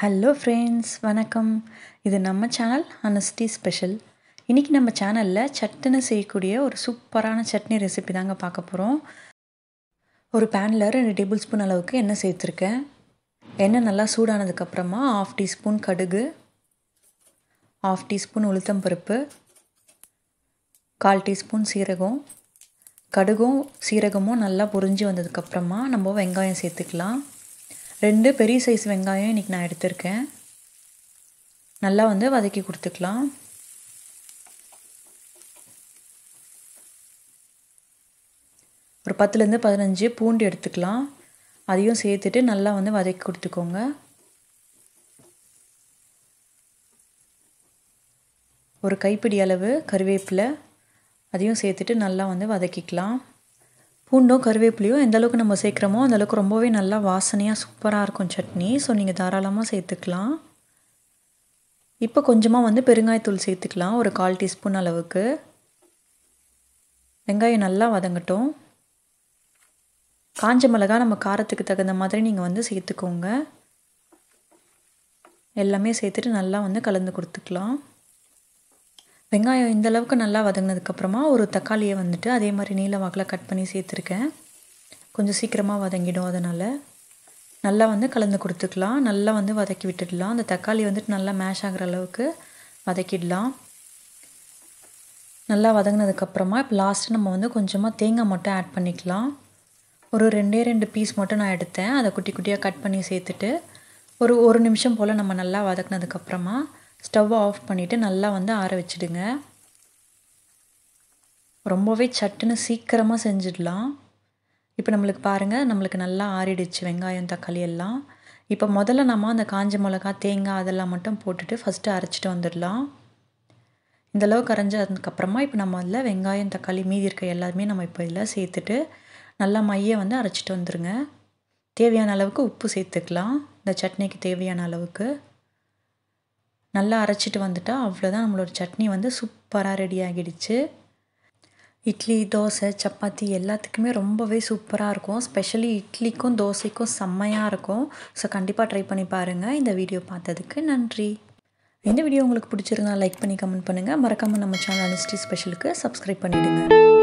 Hello friends வணக்கம். இது நம்ம சேனல் அனஸ்டி ஸ்பெஷல் இன்றைக்கி நம்ம சேனலில் சட்டுன்னு செய்யக்கூடிய ஒரு சூப்பரான சட்னி ரெசிபி தாங்க பார்க்க போகிறோம் ஒரு பேனில் ரெண்டு டேபிள் ஸ்பூன் அளவுக்கு எண்ணெய் சேர்த்துருக்கேன். எண்ணெய் நல்லா சூடானதுக்கப்புறமா ஆஃப் டீஸ்பூன் கடுகு ஆஃப் டீஸ்பூன் உளுத்தம்பருப்பு கால் டீஸ்பூன் சீரகம். கடுகும் சீரகமும் நல்லா பொரிஞ்சு வந்ததுக்கப்புறமா நம்ம வெங்காயம் சேர்த்துக்கலாம். ரெண்டு பெரிய சைஸ் வெங்காயம் இன்றைக்கி நான் எடுத்திருக்கேன். நல்லா வந்து வதக்கி கொடுத்துக்கலாம். ஒரு பத்துலேருந்து பதினஞ்சு பூண்டு எடுத்துக்கலாம். அதையும் சேர்த்துட்டு நல்லா வந்து வதக்கி கொடுத்துக்கோங்க. ஒரு கைப்பிடி அளவு கருவேப்பிலை அதையும் சேர்த்துட்டு நல்லா வந்து வதக்கிக்கலாம். பூண்டும் கருவேப்பிலையும் எந்தளவுக்கு நம்ம சேர்க்குறோமோ அந்தளவுக்கு ரொம்பவே நல்லா வாசனையாக சூப்பராக இருக்கும் சட்னி. ஸோ நீங்கள் தாராளமாக சேர்த்துக்கலாம். இப்போ கொஞ்சமாக வந்து பெருங்காயத்தூள் சேர்த்துக்கலாம் ஒரு கால் டீஸ்பூன் அளவுக்கு. வெங்காயம் நல்லா வதங்கட்டும். காஞ்ச மிளகா நம்ம காரத்துக்கு தகுந்த மாதிரி நீங்கள் வந்து சேர்த்துக்கோங்க. எல்லாமே சேர்த்துட்டு நல்லா வந்து கலந்து கொடுத்துக்கலாம். வெங்காயம் இந்த அளவுக்கு நல்லா வதங்கினதுக்கப்புறமா ஒரு தக்காளியை வந்துட்டு அதே மாதிரி நீல வாக்கில் கட் பண்ணி சேர்த்துருக்கேன். கொஞ்சம் சீக்கிரமாக வதங்கிடும் அதனால். நல்லா வந்து கலந்து கொடுத்துக்கலாம். நல்லா வந்து வதக்கி விட்டுடலாம். அந்த தக்காளி வந்துட்டு நல்லா மேஷ் ஆகிற அளவுக்கு வதக்கிடலாம். நல்லா வதங்கினதுக்கப்புறமா இப்போ லாஸ்ட்டு நம்ம வந்து கொஞ்சமாக தேங்காய் மட்டும் ஆட் பண்ணிக்கலாம். ஒரு ரெண்டே ரெண்டு பீஸ் மட்டும் நான் எடுத்தேன். அதை குட்டி குட்டியாக கட் பண்ணி சேர்த்துட்டு ஒரு ஒரு நிமிஷம் போல் நம்ம நல்லா வதக்கினதுக்கப்புறமா ஸ்டவ்வை ஆஃப் பண்ணிவிட்டு நல்லா வந்து ஆற வச்சுடுங்க. ரொம்பவே சட்டுன்னு சீக்கிரமாக செஞ்சிடலாம். இப்போ நம்மளுக்கு பாருங்கள் நம்மளுக்கு நல்லா ஆறிடுச்சு வெங்காயம் தக்காளி எல்லாம். இப்போ முதல்ல நம்ம அந்த காஞ்ச மிளகா தேங்காய் அதெல்லாம் மட்டும் போட்டுட்டு ஃபஸ்ட்டு அரைச்சிட்டு வந்துடலாம். இந்தளவு கரைஞ்சதுக்கப்புறமா இப்போ நம்ம அதில் வெங்காயம் தக்காளி மீதி இருக்க எல்லாருமே நம்ம இப்போ இதில் சேர்த்துட்டு நல்லா மையை வந்து அரைச்சிட்டு வந்துடுங்க தேவையான அளவுக்கு உப்பு சேர்த்துக்கலாம். இந்த சட்னிக்கு தேவையான அளவுக்கு. நல்லா அரைச்சிட்டு வந்துட்டால் அவ்வளோதான் நம்மளோட சட்னி வந்து சூப்பராக ரெடி ஆகிடுச்சு. இட்லி தோசை சப்பாத்தி எல்லாத்துக்குமே ரொம்பவே சூப்பராக இருக்கும். ஸ்பெஷலி இட்லிக்கும் தோசைக்கும் செம்மையாக இருக்கும். ஸோ கண்டிப்பாக ட்ரை பண்ணி பாருங்கள் இந்த வீடியோ பார்த்ததுக்கு நன்றி. இந்த வீடியோ உங்களுக்கு பிடிச்சிருந்தா லைக் பண்ணி கமெண்ட் பண்ணுங்கள் மறக்காமல் நம்ம சேனல் அனிஸ்டி ஸ்பெஷலுக்கு சப்ஸ்கிரைப் பண்ணிவிடுங்க